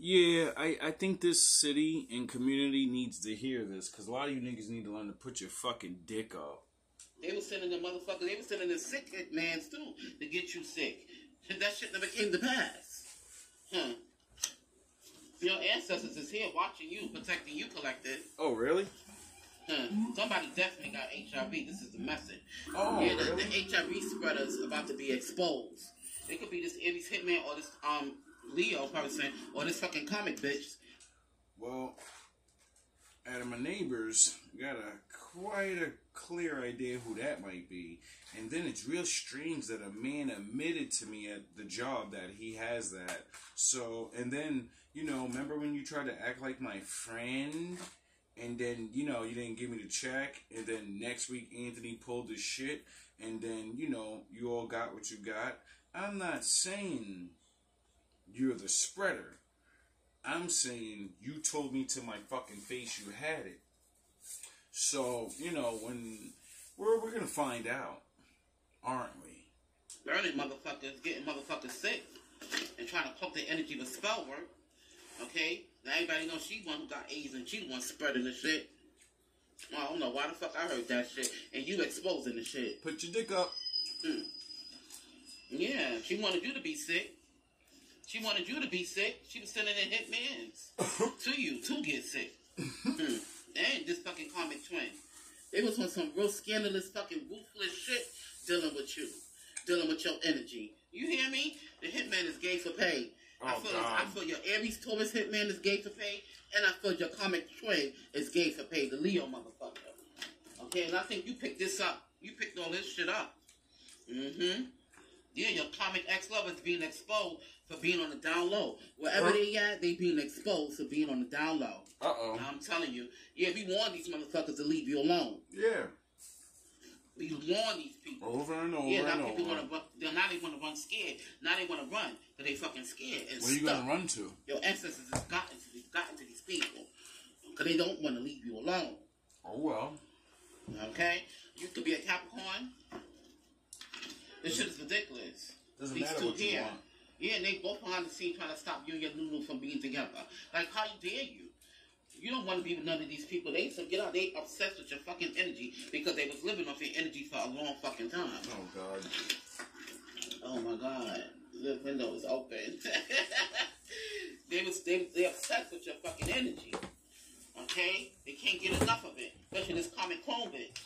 Yeah, I, I think this city and community needs to hear this because a lot of you niggas need to learn to put your fucking dick up. They were sending the motherfuckers, they were sending the sick mans too to get you sick. That shit never came to pass. Huh. Your ancestors is here watching you, protecting you, collected. Oh, really? Huh. Somebody definitely got HIV. This is the message. Oh, yeah, the, really? the HIV spreaders about to be exposed. It could be this Aries Hitman or this um Leo probably saying, "Oh, this fucking comic bitch. Well, out of my neighbors, got a quite a clear idea who that might be. And then it's real strange that a man admitted to me at the job that he has that. So, and then, you know, remember when you tried to act like my friend? And then, you know, you didn't give me the check. And then next week, Anthony pulled his shit. And then, you know, you all got what you got. I'm not saying you're the spreader. I'm saying you told me to my fucking face you had it. So, you know, when we're we're gonna find out, aren't we? Learning motherfuckers, getting motherfuckers sick, and trying to cloak their energy with spell work. Okay? Now everybody knows she one who got AIDS and she the one spreading the shit. I don't know why the fuck I heard that shit. And you exposing the shit. Put your dick up. Hmm. Yeah, she wanted you to be sick. She wanted you to be sick. She was sending in hitmans to you to get sick. Hmm. and this fucking comic twin. They was on some real scandalous fucking ruthless shit dealing with you. Dealing with your energy. You hear me? The hitman is gay for pay. I Oh, feel God. I feel your Aries Taurus hitman is gay for pay, and I feel your comic twin is gay for pay, the Leo motherfucker. Okay, and I think you picked this up. You picked all this shit up. Mm-hmm. Yeah, your comic ex lovers being exposed for being on the down low. Wherever they at, they being exposed for being on the down low. Uh oh. I'm telling you, yeah, we warn these motherfuckers to leave you alone. Yeah. We warn these people. Over and over Yeah, and now people over. want to run. They're now they want to run scared. Now they want to run, but they fucking scared and Where you gonna run to? Your ancestors has gotten to these, gotten to these people because they don't want to leave you alone. Oh well. Okay, you could be a Capricorn. This shit is ridiculous. Doesn't These matter two what you here. want. Yeah, and they both behind the scene trying to stop you and your Lulu from being together. Like, how dare you? You don't want to be with none of these people. They so get out. They obsessed with your fucking energy because they was living off your energy for a long fucking time. Oh God. Oh my god, the window is open. they was they they obsessed with your fucking energy. Okay, they can't get enough of it, especially this comic clone bitch.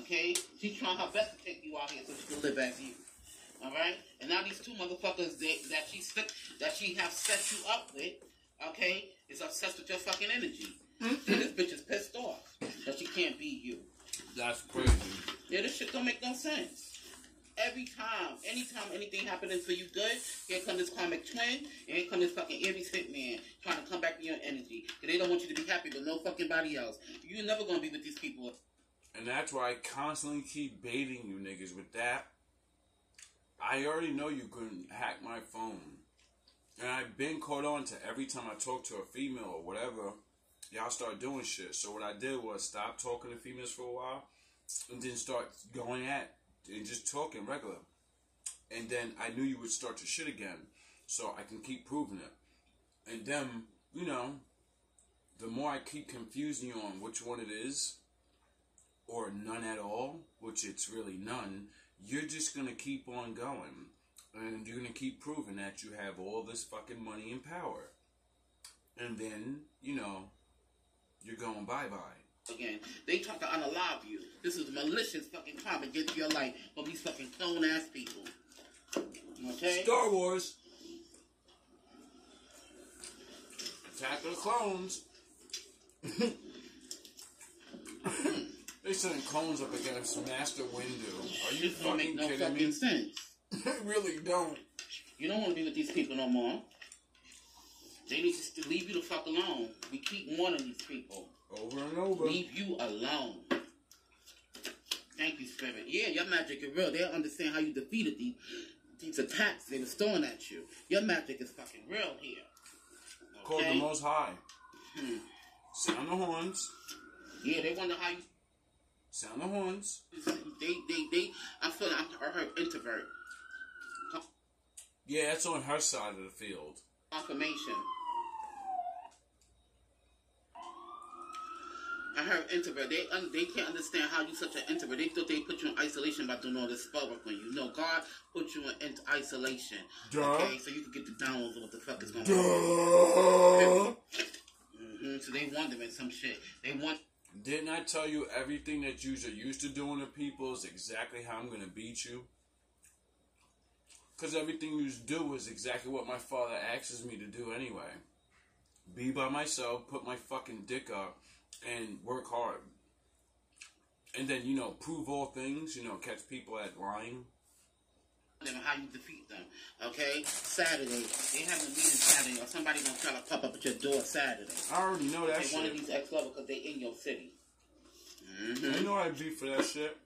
Okay, she's trying her best to take you out here so she can live as you. All right, and now these two motherfuckers that, that she stuck that she have set you up with, okay, is obsessed with your fucking energy. Mm-hmm. See, this bitch is pissed off that she can't be you. That's crazy. Yeah, this shit don't make no sense. Every time, anytime anything happening for you good, here come this comic twin, and here come this fucking Aries hitman trying to come back to your energy. 'Cause they don't want you to be happy with no fucking body else. You're never gonna be with these people. And that's why I constantly keep baiting you niggas with that. I already know you couldn't hack my phone. And I've been caught on to every time I talk to a female or whatever, y'all start doing shit. So what I did was stop talking to females for a while and then start going at and just talking regular. And then I knew you would start to shit again. So I can keep proving it. And then, you know, the more I keep confusing you on which one it is, or none at all, which it's really none, you're just gonna keep on going. And you're gonna keep proving that you have all this fucking money and power. And then, you know, you're going bye bye. Again, they try to unalive you. This is malicious fucking crime against your life from these fucking clone ass people. Okay? Star Wars! Attack of the Clones! they sending clones up against Master Windu. Are you This fucking make no kidding fucking me? sense. They really don't. You don't want to be with these people no more. They need to leave you the fuck alone. We keep warning these people. Over and over. Leave you alone. Thank you, Spirit. Yeah, your magic is real. They understand how you defeated these these attacks they were throwing at you. Your magic is fucking real here. Called the Most High. Hmm. Sound the horns. Yeah, they wonder how you. Sound the horns. They, they, they. I feel like I'm her introvert. Yeah, that's on her side of the field. Confirmation. I heard introvert. They un- they can't understand how you such an introvert. They thought they put you in isolation by doing all this spell work on you. No, God put you in isolation. Duh. Okay, so you can get the downloads of what the fuck is going on. mm-hmm. So they want them in some shit. They want didn't I tell you everything that you are used to doing to people is exactly how I'm gonna beat you? Because everything you do is exactly what my father asks me to do anyway. Be by myself, put my fucking dick up, and work hard. And then, you know, prove all things, you know, catch people at lying. Them how you defeat them. Okay, Saturday they have a meeting Saturday, or somebody gonna try to pop up at your door Saturday. I already know that They one of these ex lovers because they in your city. Mm-hmm. You know I'd be for that shit.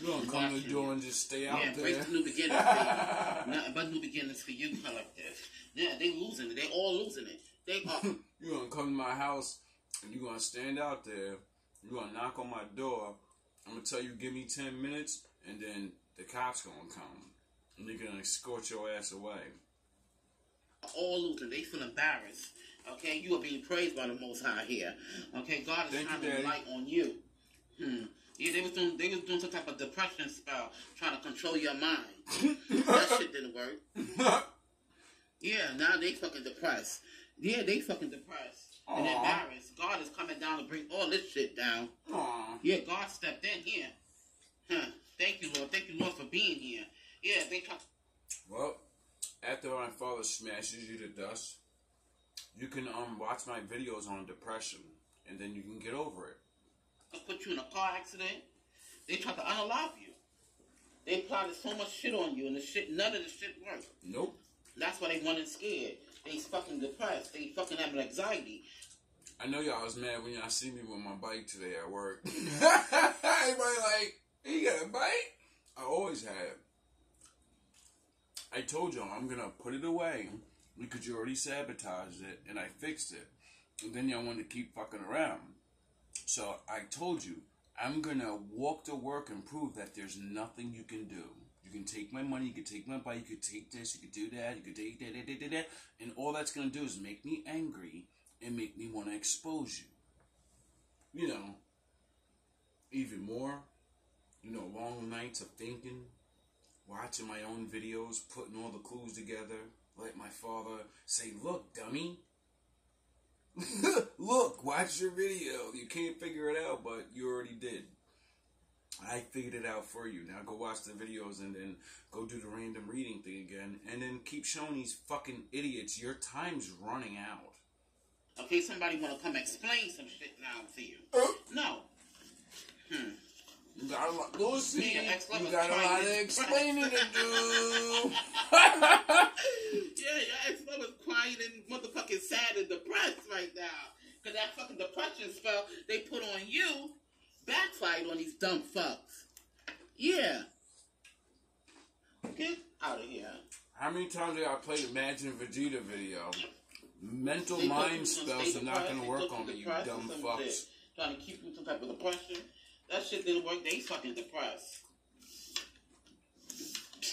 You gonna come to the door and just stay out Yeah, there. break the new beginnings for. Nothing but new beginnings for you, collective. Yeah, they losing it. They all losing it. They are. you gonna come to my house and you gonna stand out there. You gonna knock on my door. I'm gonna tell you, give me ten minutes, and then the cops gonna come and they're gonna escort your ass away. all losing. They feel embarrassed. Okay, you are being praised by the Most High here. Okay, God is Thank shining Daddy. light on you. Hmm. Yeah, they was doing they was doing some type of depression spell, trying to control your mind. that shit didn't work. Yeah, now they fucking depressed. Yeah, they fucking depressed and embarrassed. God is coming down to bring all this shit down. Aw. Yeah, God stepped in here. Huh. Thank you, Lord. Thank you, Lord, for being here. Yeah, they try. Well, after my father smashes you to dust, you can um watch my videos on depression, and then you can get over it. I put you in a car accident. They tried to unalive you. They plotted so much shit on you, and the shit, none of the shit worked. Nope. That's why they running scared. They fucking depressed. They fucking having anxiety. I know y'all was mad when y'all see me with my bike today at work. Everybody like, he got a bike? I always have. I told y'all I'm gonna put it away because you already sabotaged it and I fixed it. And then y'all wanted to keep fucking around. So I told you, I'm gonna walk to work and prove that there's nothing you can do. You can take my money, you can take my bike, you can take this, you can do that, you can take that, that, that, that, that, and all that's gonna do is make me angry and make me want to expose you. You know, even more, you know, long nights of thinking, watching my own videos, putting all the clues together, let my father say, Look, dummy. Look, watch your video. You can't figure it out, but you already did. I figured it out for you. Now go watch the videos and then go do the random reading thing again. And then keep showing these fucking idiots your time's running out. Okay, somebody want to come explain some shit now to you. No. Hmm. You got a lot, Lucy. Me You got a lot of explaining to do. yeah, your ex mother's crying and motherfucking sad and depressed right now. Because that fucking depression spell they put on you backfired on these dumb fucks. Yeah. Get out of here. How many times did I play the Imagine Vegeta video? Mental mind spells are not going to work on me, you dumb fucks. shit. Trying to keep you some type of depression. That shit didn't work. They fucking depressed.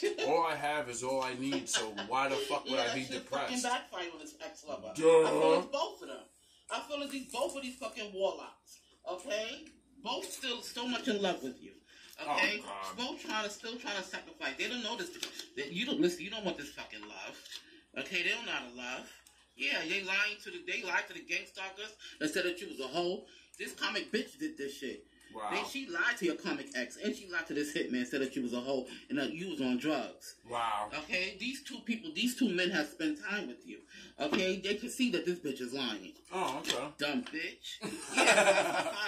All I have is all I need, so why the fuck would yeah, I be depressed? fucking depressed? backfired on this ex lover. I feel it's both of them. I feel it's these both of these fucking warlocks. Okay, both still so much in love with you. Oh, okay, Oh, both trying to still trying to sacrifice. They don't know this. That you don't listen. You don't want this fucking love. Okay, they don't know how to love. Yeah, they lying to the they lied to the gang stalkers that said that you was a hoe. This comic bitch did this shit. Wow. Then she lied to your comic ex, and she lied to this hitman, said that you was a hoe and that you was on drugs. Wow. Okay, these two people, these two men have spent time with you. Okay, they can see that this bitch is lying. Oh, okay. Dumb bitch.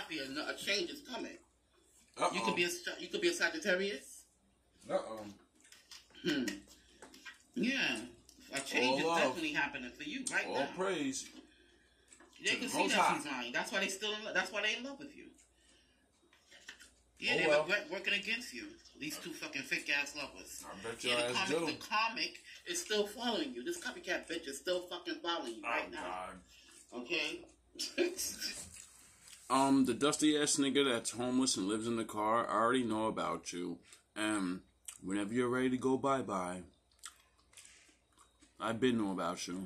Yeah, no, a change is coming. Uh You could be a you could be a Sagittarius. Uh oh. Hmm. Yeah, a change All is love. definitely happening for you right All now. praise. They can the see that she's lying. That's why they still. That's why they in love with you. Yeah, Oh, they well. regret working against you. These two fucking fake ass lovers. I bet Yeah, your the ass comic, do. the comic is still following you. This copycat bitch is still fucking following you Oh, right now. God. Okay. Um, the dusty ass nigga that's homeless and lives in the car, I already know about you. And whenever you're ready to go bye bye, I've been know about you.